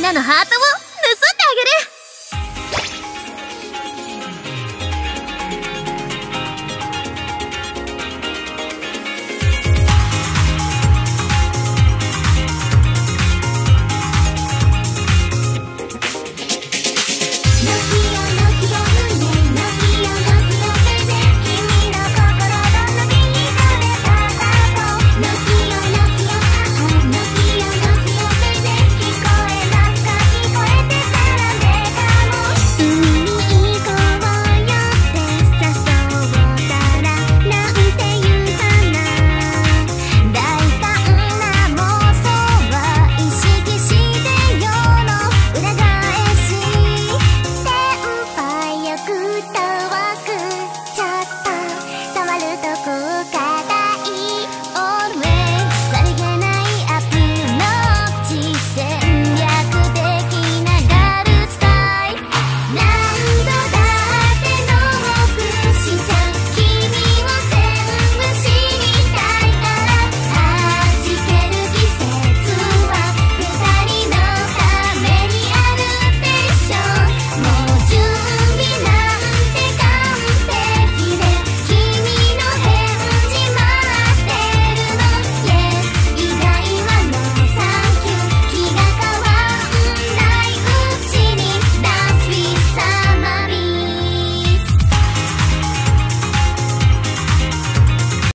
みんなのハートを盗んであげる。